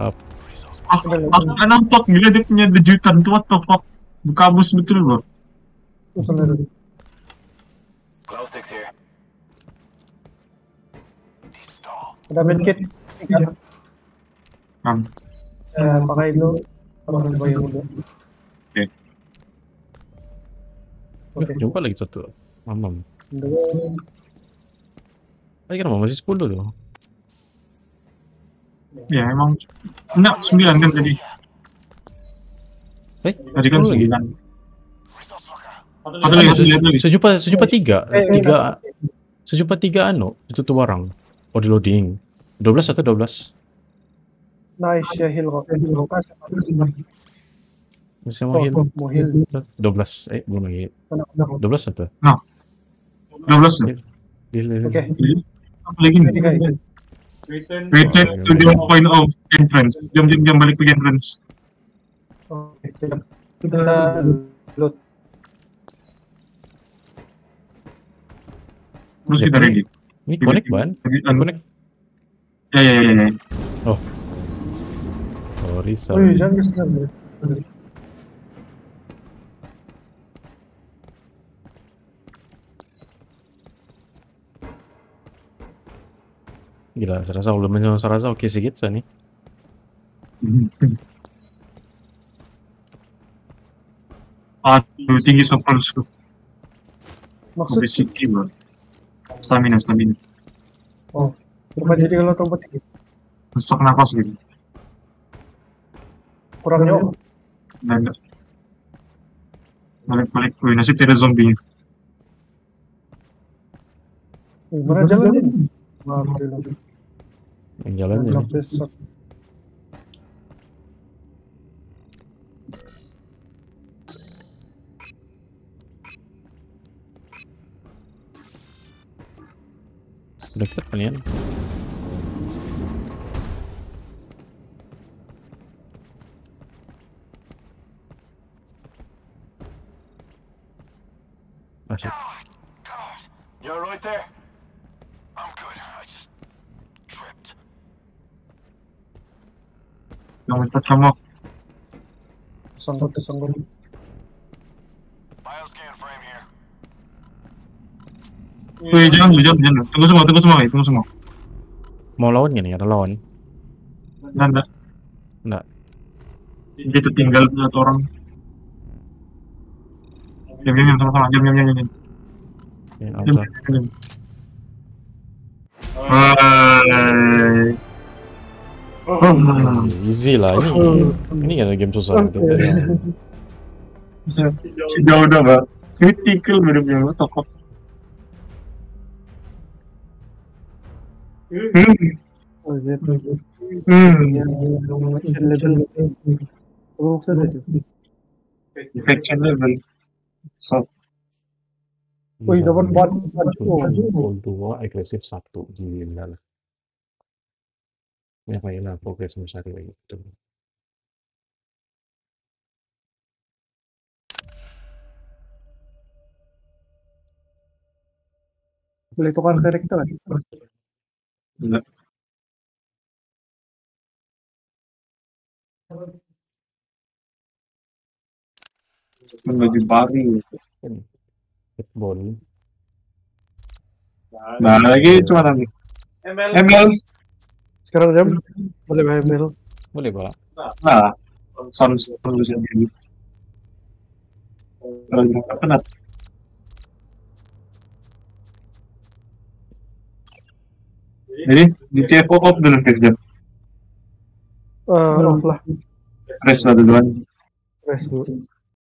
Up. Aku, aku nggak nampak gila dia punya dejutan tuh what the fuck. Kabus betul loh. Glow sticks here. Ada medkit. Kam. Eh, pakai dulu. Oke. Oke. Jumpa lagi satu. Mamam. Tadi kan masih 10 tuh. Ya emang enggak sembilan kan tadi. Eh, Tadi kan 10 lagi. sembilan. Satu lagi, satu lagi. Sejupa sejupa tiga, Eh, eh, tiga sejupa tiga anu itu tuh barang. Oh di loading. 12 atau 12? Nice ya heal kok. Masih mau heal. Mau heal. 12. Eh, belum lagi. Kena, kena. 12 atau? Dua belas ya. Heal, heal, heal. Oke. Apa lagi nih? Heal. Return to the point of entrance. Jam jam jam balik ke entrance. Oke. siap. Kita loot. Terus kita ready. Ini connect ban? Connect. Ya ya ya ya. ya. Sorry, sorry. jangan ke sana. Gila, saya rasa belum menyentuh saya rasa oke sedikit saya nih. Aduh tinggi suppleku. Maksud, Obesity bro. Stamina stamina. oh. Cuma jadi kalau tempat ini Sesak nafas gitu. kurang. Nah, enggak. Balik-balik. Wih, nasib tidak zombie. Mana jalan ini? Alhamdulillah. Gelen mi? Kafes sat. Director alien. That's right? Sangkut. Bioscan frame here. Wih, jangan dulu, jangan, jangan. Tunggu semua, tunggu semua, tunggu semua. Mau lawan gak nih? Ada lawan? Nah, nah. Nggak. Dia tertinggal satu orang. Jam, jam, jam, sama-sama. Jam, jam, jam, jam. Ya, Jam, jam, jam. Hai. Oh, Easy lah ini. Ini kan game susah gitu. sudah udah mbak. Critical what the fuck. Oh, gitu. Hmm. Yang yang level. Oh, sudah itu. Infection level. So, Wih, dapat ban baju. Goal 2, agresif 1. Gila lah. Ya kayak lah, progres mencari kayak gitu. Boleh tukar karakter kan? enggak. Baju baru. Football. Nah, lagi cuma nanti. ML. Sekarang jam boleh main mail. Boleh, Pak. Nah, sound solution ini. Kalau nggak penat. Jadi di TFO off dulu kerja. Eh, off lah. Rest lah duluan. Rest dulu.